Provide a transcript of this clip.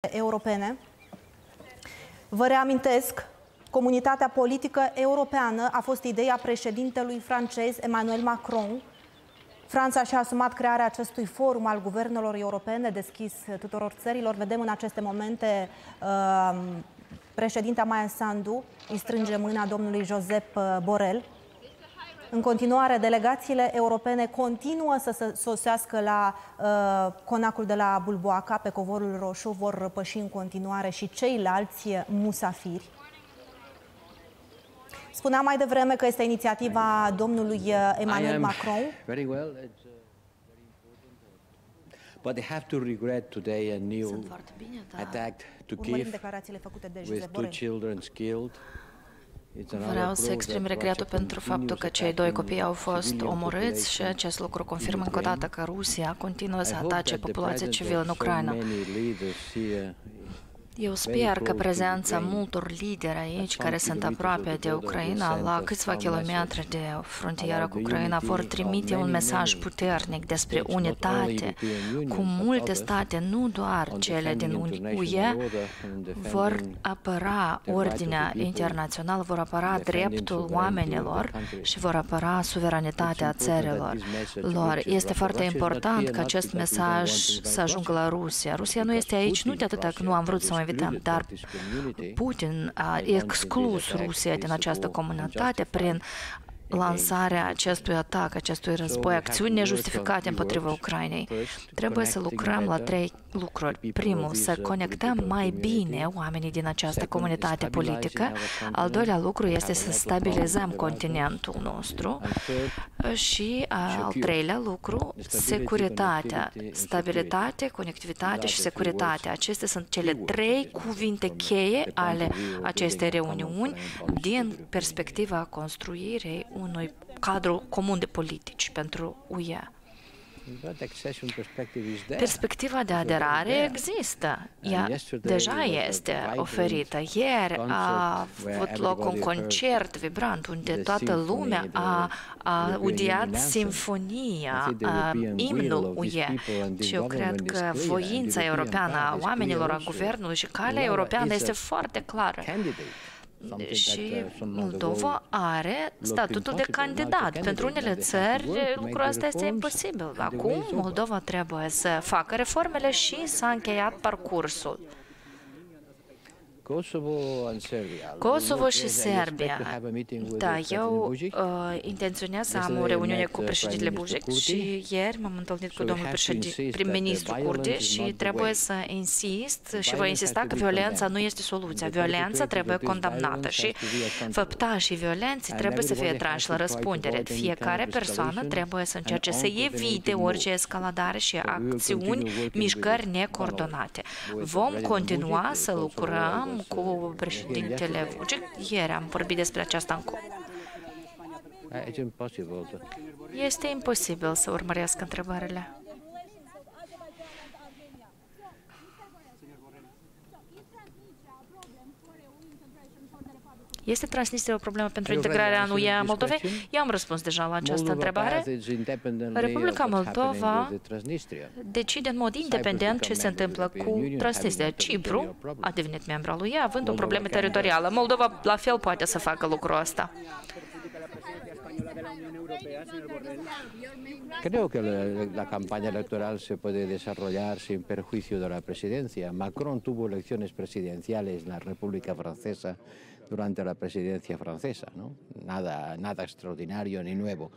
europene. Vă reamintesc, comunitatea politică europeană a fost ideea președintelui francez Emmanuel Macron. Franța și-a asumat crearea acestui forum al guvernelor europene deschis tuturor țărilor. Vedem în aceste momente uh, președinta Maia Sandu îi strânge mâna domnului Josep uh, Borel. În continuare, delegațiile europene continuă să se sosească la uh, conacul de la Bulboaca, pe covorul roșu, vor răpăși în continuare și ceilalți musafiri. Spuneam mai devreme că este inițiativa domnului uh, Emmanuel Macron. Very well. It's, uh, very important. But they have to regret today a new Sunt foarte bine, dar attack to Urmărim Kiev declarațiile făcute de with Josep two Borel. children killed. It's another Vreau să proof exprim that regretul Russia pentru faptul că continues cei doi attacking copii au fost civilian omorâți și population acest lucru in confirmă încă o Ukraine. dată că Rusia continuă să I hope atace that the populația presence civilă în of so Ucraina. Many leaders here Eu very sper că close to prezența Ukraine, multor lideri aici, some care sunt kilometers aproape of the de border Ucraina, will la send a câțiva strong kilometri message de frontieră about cu the Ucraina, unity vor of trimite un many, mesaj many puternic despre states, not only unitate European Union, cu but multe others state, nu doar on cele din defending UE, international order and vor defending apăra the right of the ordinea people, internațională, vor apăra defending dreptul sovereignty of the oamenilor country. și vor apăra suveranitatea It's important that țărilor this message lor. reaches Este Russia. foarte Russia is not important here ca not acest because we don't want to mesaj invite să ajungă la Rusia. Rusia nu because este aici nu de Putin, atât că nu am vrut să o Russia invităm, has dar excluded this community. Putin a by launching exclus these attacks Rusia din această peaceable and comunitate justified prin lansarea acestui atac, acestui război, acțiuni nejustificate împotriva Ucrainei. Trebuie să lucrăm la trei lucruri. Primul, să conectăm mai bine oamenii din această comunitate politică. Al doilea lucru este să stabilizăm continentul nostru. Și al treilea lucru, securitatea. Stabilitate, conectivitate și securitate. Acestea sunt cele trei cuvinte cheie ale acestei reuniuni din perspectiva construirii unui cadru comun de politici pentru UE. That accession perspective is there. Perspectiva de aderare există. Ea deja este oferită. Ieri a avut loc un concert vibrant unde toată lumea a, a audiat sinfonia, a, imnul UE. Și eu cred că voința europeană a oamenilor, a guvernului și calea europeană este foarte clară. Candidate. Something Și that, uh, some of the Moldova world are statutul de impossible. Now it's a candidat. candidate. Pentru Now unele they have to țări, work to make lucrul the asta este reforms imposibil. and the Acum, way is over. Moldova trebuie să facă reformele și s-a încheiat parcursul. Kosovo and Serbia. Kosovo Look, și yes, I expect Serbia. to have a meeting with Da, the President eu Vučić. uh, intenționez să am o Yesterday I reuniune met, cu uh, președintele Prime Minister Buzek și Kurdi. ieri m-am întâlnit So cu we domnul have to președinte, insist prim-ministru that the Kurdi violence is și not the trebuie way. să insist și Violence voi has insista to că be violența condemned. nu este soluția. The Violența perpetrators trebuie of this condamnată violence și has to be accountable. făptașii violenții And trebuie să fie everybody has trași to la try to răspundere. avoid any Fiecare kind of persoană escalation trebuie să and încerce să evite uncoordinated orice move. escaladare și So we will acțiuni, continue working with mișcări the- necoordonate. with the Vom President continua Vučić, să also lucrăm was, cu uh, președintele yesterday. Vucic. Ieri am vorbit despre aceasta în co- Uh, It's impossible. to- Este imposibil să urmăresc întrebările. Este Transnistria o problemă pentru Are you integrarea în already UE a answered this Moldovei? question? Eu am răspuns deja la această Moldova întrebare. path is independently Republica of what's happening Moldova with the Transnistria. Decide în mod independent ce se întâmplă cu Transnistria. Cipru a devenit membru al UE având o problemă teritorială. Moldova la fel poate să facă lucrul ăsta. Creo que la, la campaña electoral se puede desarrollar sin perjuicio de la presidencia. Macron tuvo elecciones presidenciales en la República Francesa durante la presidencia francesa, ¿no? Nada, nada extraordinario ni nuevo.